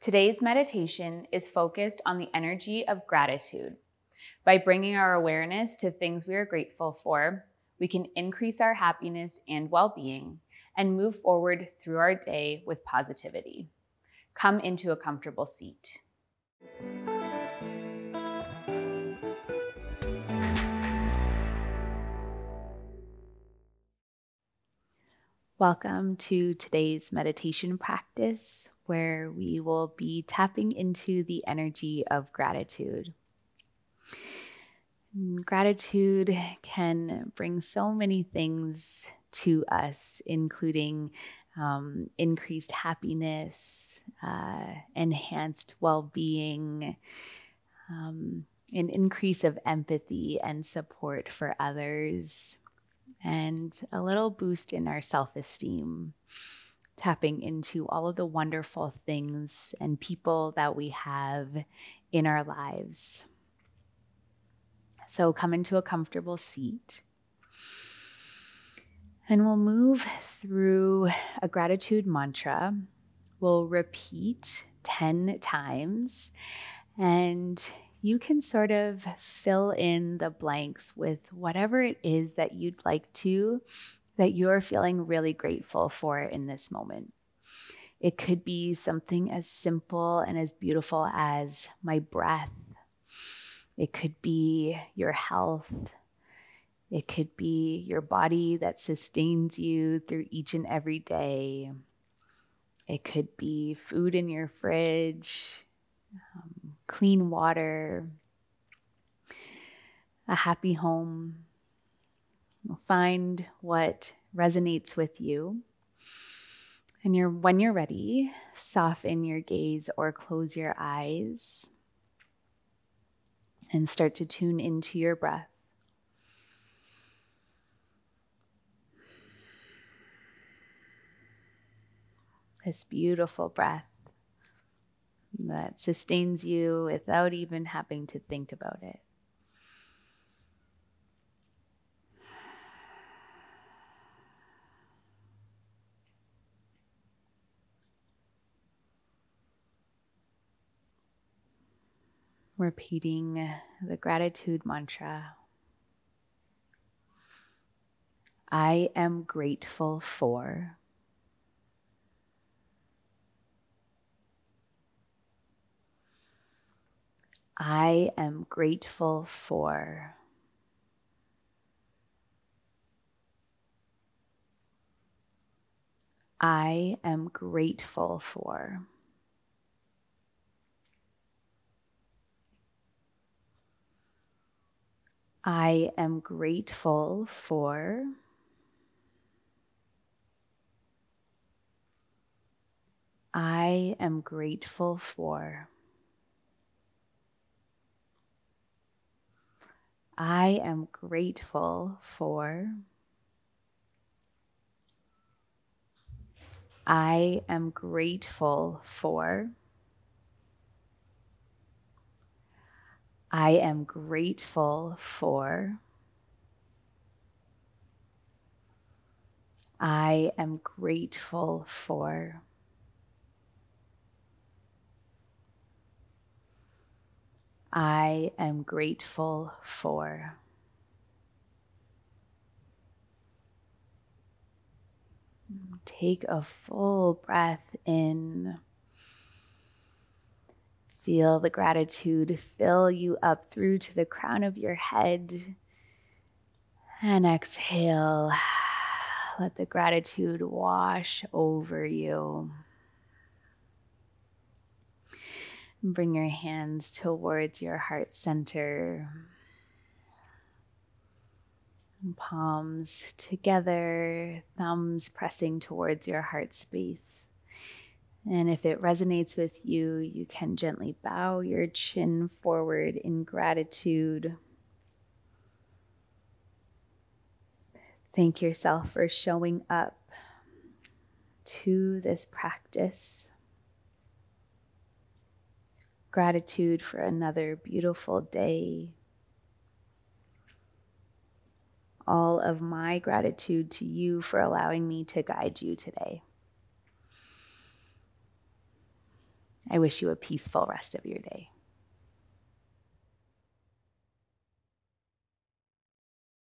Today's meditation is focused on the energy of gratitude. By bringing our awareness to things we are grateful for, we can increase our happiness and well being and move forward through our day with positivity. Come into a comfortable seat. Welcome to today's meditation practice where we will be tapping into the energy of gratitude. Gratitude can bring so many things to us, including um, increased happiness, uh, enhanced well being, um, an increase of empathy and support for others, and a little boost in our self esteem, tapping into all of the wonderful things and people that we have in our lives. So come into a comfortable seat. And we'll move through a gratitude mantra. We'll repeat 10 times. And you can sort of fill in the blanks with whatever it is that you'd like to, that you're feeling really grateful for in this moment. It could be something as simple and as beautiful as my breath. It could be your health. It could be your body that sustains you through each and every day. It could be food in your fridge um, clean water, a happy home. Find what resonates with you. And you're, when you're ready, soften your gaze or close your eyes and start to tune into your breath. This beautiful breath that sustains you without even having to think about it. Repeating the gratitude mantra. I am grateful for. I am grateful for. I am grateful for. I am grateful for. I am grateful for. I am grateful for. I am grateful for. I am grateful for. I am grateful for. I am grateful for. Take a full breath in. Feel the gratitude fill you up through to the crown of your head. And exhale. Let the gratitude wash over you. Bring your hands towards your heart center. Palms together, thumbs pressing towards your heart space. And if it resonates with you, you can gently bow your chin forward in gratitude. Thank yourself for showing up to this practice gratitude for another beautiful day. All of my gratitude to you for allowing me to guide you today. I wish you a peaceful rest of your day.